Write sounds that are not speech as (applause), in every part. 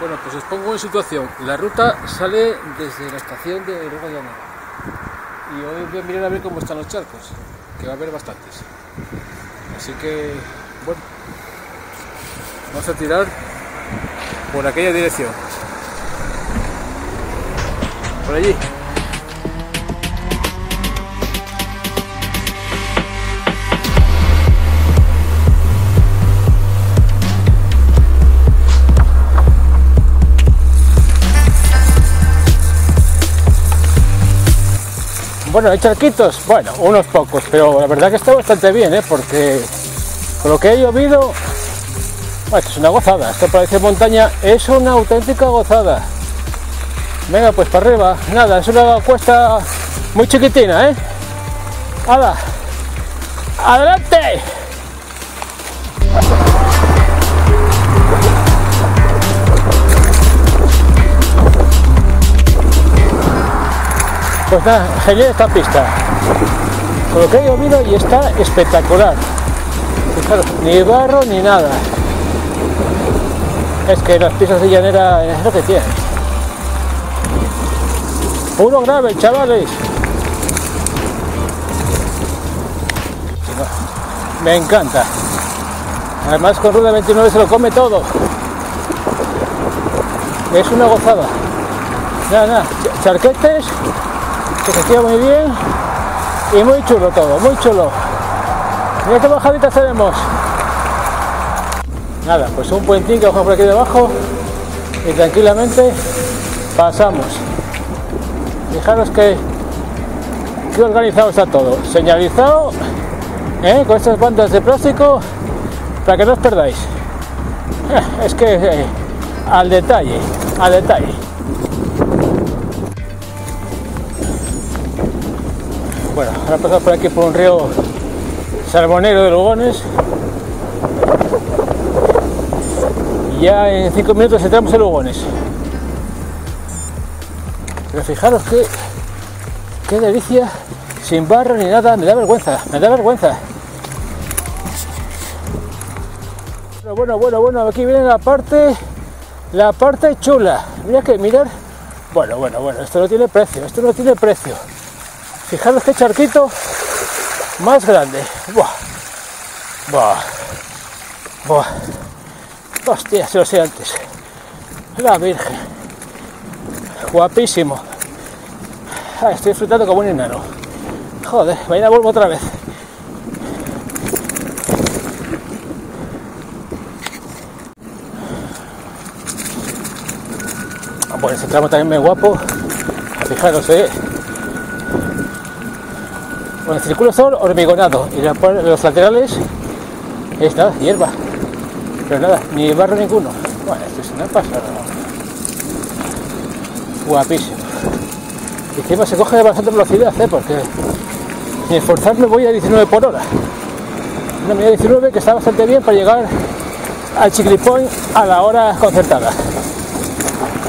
Bueno, pues os pongo en situación. La ruta sale desde la estación de Lugo de. Y hoy voy a mirar a ver cómo están los charcos, que va a haber bastantes. Así que, bueno, vamos a tirar por aquella dirección. Por allí. Bueno, hay charquitos, bueno, unos pocos, pero la verdad que está bastante bien, ¿eh? porque con lo que ha llovido, bueno, es una gozada. Esto parece montaña, es una auténtica gozada. Venga, pues para arriba, nada, es una cuesta muy chiquitina, ¿eh? ¡Hala! ¡Adelante! Pues nada, genial esta pista. Con lo que ha llovido y está espectacular. Fijaros, ni barro ni nada. Es que las pistas de llanera es lo que tienen. Puro grave, chavales. Me encanta. Además con Ruta 29 se lo come todo. Es una gozada. Nada, nada. Charquetes se queda muy bien y muy chulo todo, muy chulo. Mira qué bajadita tenemos. Nada, pues un puentín que bajo por aquí debajo y tranquilamente pasamos. Fijaros que, que organizado está todo. Señalizado ¿eh? con estas bandas de plástico para que no os perdáis. (laughs) Es que eh, al detalle, al detalle. Bueno, ahora pasamos por aquí por un río salmonero de Lugones. Ya en 5 minutos entramos en Lugones. Pero fijaros que qué delicia, sin barro ni nada, me da vergüenza, me da vergüenza. Bueno, bueno, bueno, bueno, aquí viene la parte, la parte chula. Mira que mirar. Bueno, bueno, bueno, esto no tiene precio, esto no tiene precio. Fijaros qué charquito más grande. Buah. Buah. Buah. Hostia, se lo sé antes. La Virgen. Guapísimo. Ah, estoy disfrutando como un enano. Joder, mañana vuelvo otra vez. Bueno, este tramo también muy guapo. Fijaros, eh. Bueno, el círculo son hormigonado y los laterales es nada, hierba. Pero nada, ni barro ninguno. Bueno, esto es una pasada. Guapísimo. Y encima se coge de bastante velocidad, ¿eh? porque sin esforzarme voy a 19 por hora. Una media 19 que está bastante bien para llegar al Chiclipoint a la hora concertada.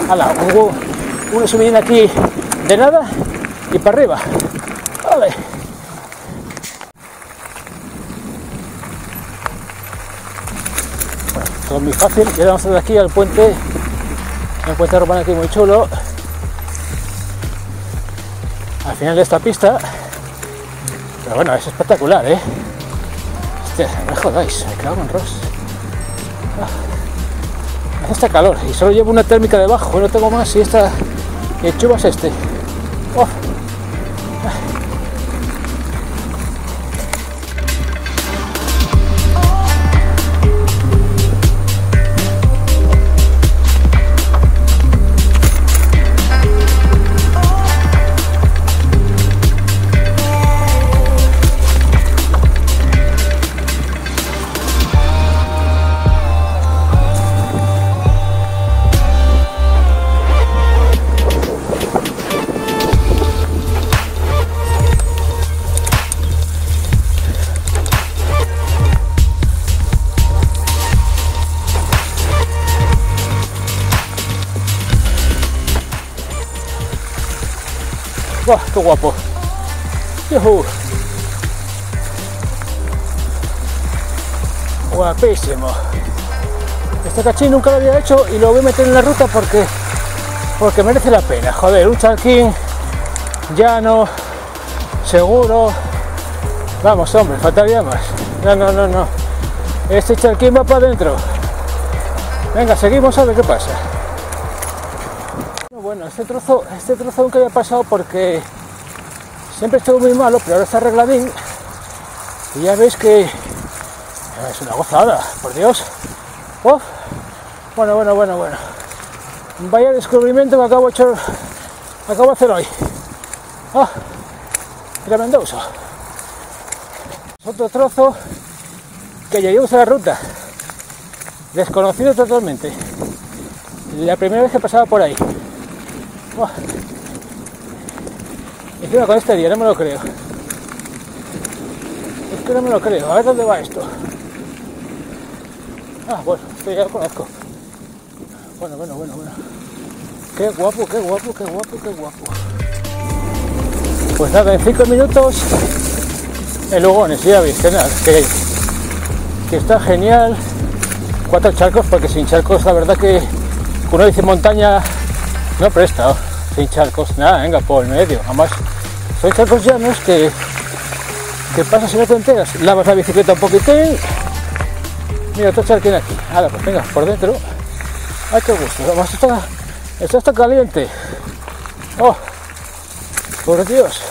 Hala, un, una subida aquí de nada y para arriba. Vale. Muy fácil. Y ahora vamos a aquí al puente. Un puente romano aquí muy chulo. Al final de esta pista. Pero bueno, es espectacular, ¿eh? Hostia, jodáis, me cago en Ross. Ah, hace esta calor y solo llevo una térmica debajo, no tengo más y esta. El chuba es este. Oh. ¡Buah, qué guapo! ¡Yuhu! Guapísimo. Este cachín nunca lo había hecho y lo voy a meter en la ruta porque, porque merece la pena. Joder, un charquín llano, seguro. Vamos, hombre, faltaría más. No, no, no, no. Este charquín va para adentro. Venga, seguimos a ver qué pasa. Bueno, este trozo, este trozo nunca había pasado porque siempre estuvo muy malo, pero ahora está arregladín. Y ya veis que es una gozada, por Dios. Uf. Bueno, bueno, bueno, bueno. Vaya descubrimiento que acabo de, echar, acabo de hacer hoy. ¡Ah! Tremendoso. Otro trozo que lleguemos a la ruta. Desconocido totalmente. La primera vez que pasaba por ahí. ¡Oh! Encima con este día, no me lo creo. Es que no me lo creo. A ver dónde va esto. Ah, bueno, esto ya lo conozco. Bueno, bueno, bueno, bueno. Qué guapo, qué guapo, qué guapo, qué guapo. Pues nada, en cinco minutos el Lugones, ya veis que, nada, que, que está genial. Cuatro charcos, porque sin charcos la verdad que uno dice montaña no presta, sin charcos, nada, venga, por el medio. Además, son charcos llanos que, que pasa si no te enteras. Lavas la bicicleta un poquitín. Mira, otro charquín aquí. Ahora, pues venga, por dentro. Ay, qué gusto. Además, está, esto está caliente. Oh, por Dios.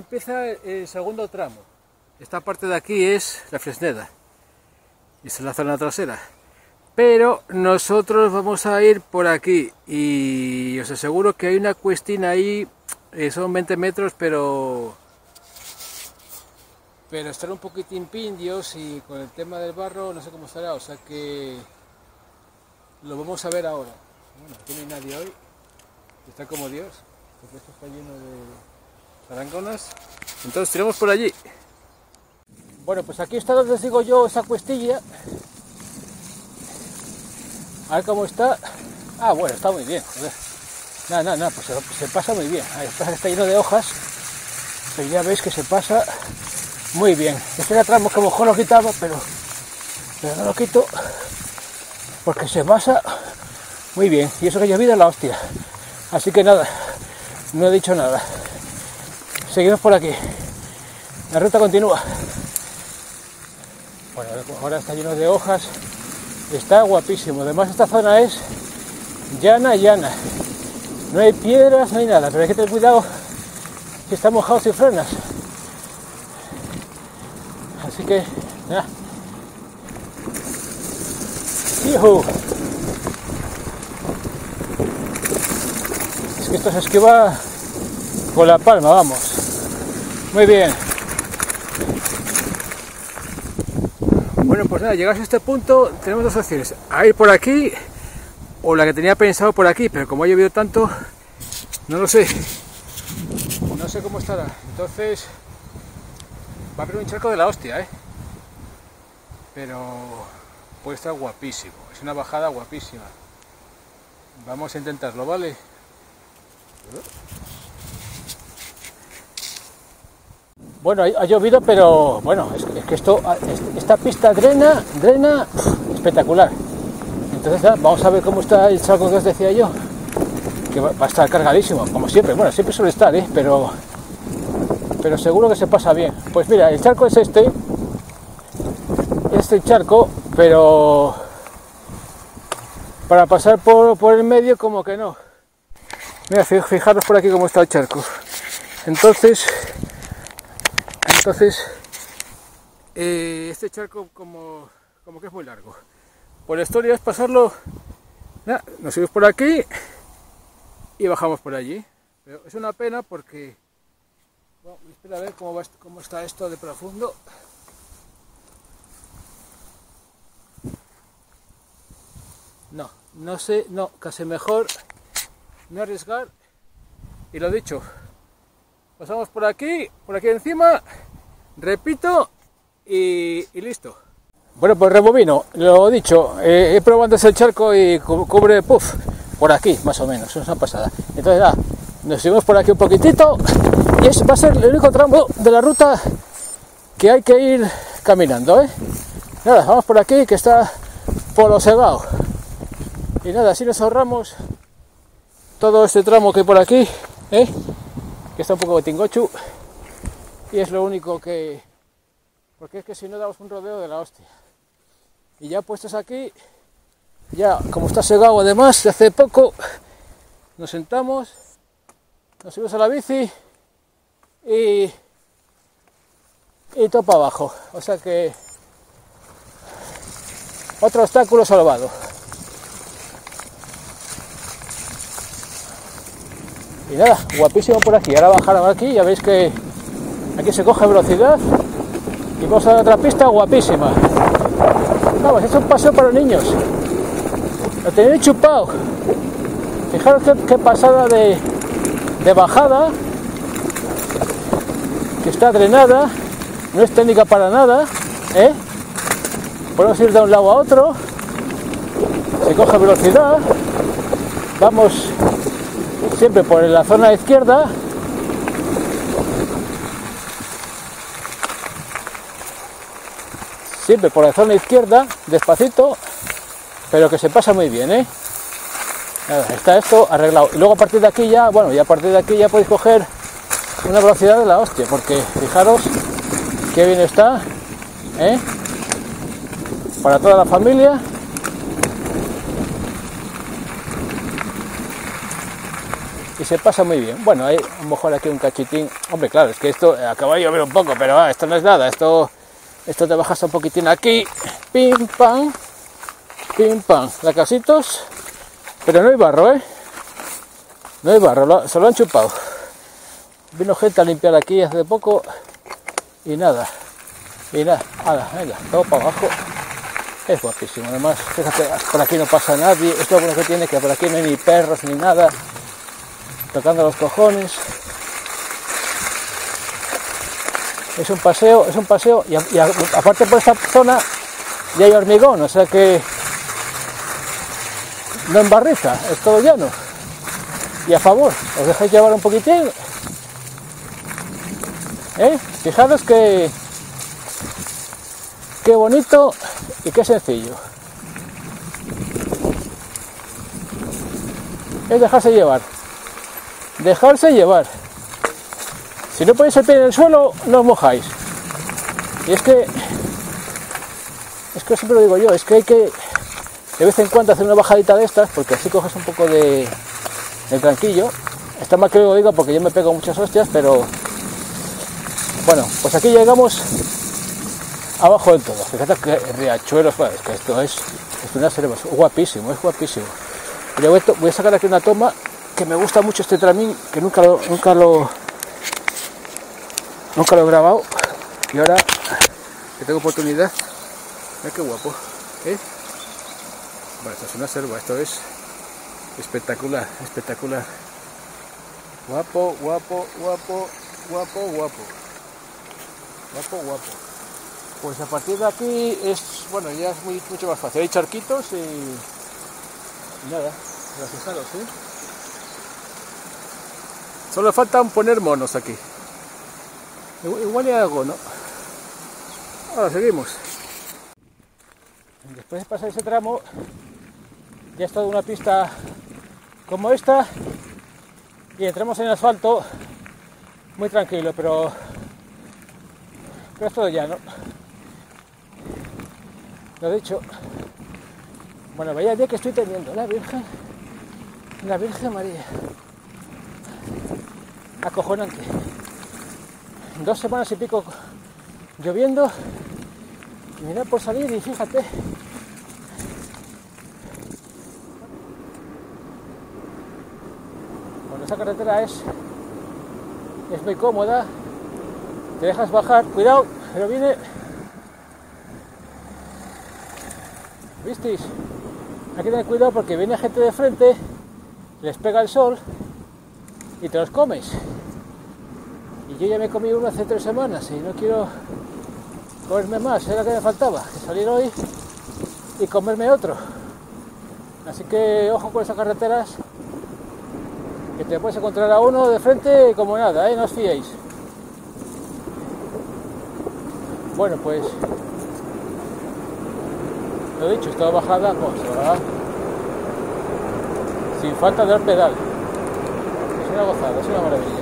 Empieza el segundo tramo. Esta parte de aquí es la Fresneda. Es la zona trasera. Pero nosotros vamos a ir por aquí. Y os aseguro que hay una cuestina ahí. eh, son 20 metros, pero... Pero están un poquitín pindios y con el tema del barro no sé cómo estará. O sea que... Lo vamos a ver ahora. Bueno, aquí no hay nadie hoy. Está como Dios. Porque esto está lleno de Entonces tiramos por allí. Bueno, pues aquí está donde os digo yo esa cuestilla. A ver cómo está. Ah, bueno, está muy bien. joder. Nada, nada, pues se, pasa muy bien. Ahí está, está lleno de hojas. Pero ya veis que se pasa muy bien. Este era tramo que a lo mejor lo quitaba, pero, pero no lo quito porque se pasa muy bien. Y eso que ha llovido la hostia. Así que nada, no he dicho nada. Seguimos por aquí. La ruta continúa. Bueno, ahora está lleno de hojas. Está guapísimo. Además esta zona es llana, llana. No hay piedras, no hay nada, pero hay que tener cuidado si está mojado si frenas. Así que, nada. Es que esto se esquiva con la palma, vamos. Muy bien. Bueno, pues nada, llegados a este punto tenemos dos opciones. A ir por aquí o la que tenía pensado por aquí, pero como ha llovido tanto, no lo sé. No sé cómo estará. Entonces, va a haber un charco de la hostia, ¿eh? Pero puede estar guapísimo. Es una bajada guapísima. Vamos a intentarlo, ¿vale? Bueno, ha llovido, pero bueno, es, es que esto, esta pista drena, drena, espectacular. Entonces, vamos a ver cómo está el charco que os decía yo, que va, va a estar cargadísimo, como siempre. Bueno, siempre suele estar, ¿eh? pero, pero seguro que se pasa bien. Pues mira, el charco es este, este charco, pero para pasar por, por el medio como que no. Mira, fijaros por aquí cómo está el charco. Entonces, entonces, eh, este charco como, que es muy largo. Por la historia es pasarlo, nada, nos subimos por aquí y bajamos por allí. Pero es una pena porque, bueno, espera a ver cómo, va, cómo está esto de profundo. No, no sé, no, casi mejor no arriesgar. Y lo dicho, pasamos por aquí, por aquí encima, repito y, listo. Bueno, pues rebobino, lo dicho, eh, he probado antes el charco y cubre, puff, por aquí más o menos, es una pasada. Entonces, nada, nos subimos por aquí un poquitito y eso va a ser el único tramo de la ruta que hay que ir caminando, ¿eh? Nada, vamos por aquí que está polo segado. Y nada, así nos ahorramos todo este tramo que hay por aquí, ¿eh? que está un poco tingochu y es lo único que porque es que si no damos un rodeo de la hostia. Y ya puestos aquí ya como está segado además de hace poco nos sentamos nos subimos a la bici y y topa abajo. O sea que otro obstáculo salvado. Y nada, guapísimo por aquí. Ahora bajar aquí, ya veis que aquí se coge velocidad. Y vamos a otra pista guapísima. Vamos, es un paseo para niños. Lo tenéis chupado. Fijaros qué, pasada de, de bajada. Que está drenada. No es técnica para nada. ¿eh? Podemos ir de un lado a otro. Se coge velocidad. Vamos siempre por la zona izquierda por la zona izquierda despacito pero que se pasa muy bien ¿eh? está esto arreglado y luego a partir de aquí ya bueno y a partir de aquí ya podéis coger una velocidad de la hostia porque fijaros qué bien está ¿eh? para toda la familia y se pasa muy bien. Bueno, hay a lo mejor aquí un cachitín. Hombre, claro, es que esto acaba de llover un poco, pero esto no es nada. Esto, esto te bajas un poquitín aquí, pim pam, pim pam, la casitos, pero no hay barro, ¿eh? No hay barro, se lo han chupado. Vino gente a limpiar aquí hace poco y nada, y nada, venga, todo para abajo. Es guapísimo, además, fíjate, por aquí no pasa nadie, esto es lo que tiene, que por aquí no hay ni perros ni nada tocando los cojones. Es un paseo, es un paseo y, aparte por esta zona ya hay hormigón, o sea que no embarriza, es todo llano. Y a favor, os dejáis llevar un poquitín. ¿Eh? Fijaros que qué bonito y qué sencillo. Es dejarse llevar dejarse llevar. Si no ponéis el pie en el suelo, no os mojáis. Y es que, es que siempre lo digo yo, es que hay que de vez en cuando hacer una bajadita de estas, porque así coges un poco de, de tranquillo. Está mal que lo diga porque yo me pego muchas hostias, pero bueno, pues aquí llegamos abajo del todo. Fíjate que riachuelos, es que esto es, es una es guapísimo, es guapísimo. voy a sacar aquí una toma que me gusta mucho este tramín, que nunca lo, nunca lo, nunca lo he grabado y ahora que tengo oportunidad, mira qué guapo, ¿eh? Bueno, esto es una selva, esto es espectacular, espectacular. Guapo, guapo, guapo, guapo, guapo. Guapo, guapo. Pues a partir de aquí es, bueno, ya es muy, mucho más fácil. Hay charquitos y, nada, gracias a los, ¿sí? Solo faltan poner monos aquí. Igual y algo, ¿no? Ahora seguimos. Después de pasar ese tramo, ya está una pista como esta y entramos en asfalto muy tranquilo, pero, pero es todo llano. Lo dicho, bueno, vaya día que estoy teniendo, la Virgen, la Virgen María acojonante. Dos semanas y pico lloviendo. Y mirad por salir y fíjate. Bueno esa carretera es es muy cómoda te dejas bajar. Cuidado pero viene. ¿visteis? hay que tener cuidado porque viene gente de frente les pega el sol y te los comes yo ya me comido uno hace tres semanas y no quiero comerme más, era que me faltaba, salir hoy y comerme otro. Así que ojo con esas carreteras, que te puedes encontrar a uno de frente como nada, ¿eh? no os fiéis. Bueno, pues lo dicho, esta bajada, pues, ¿verdad? sin falta de dar pedal. Es una gozada, es una maravilla.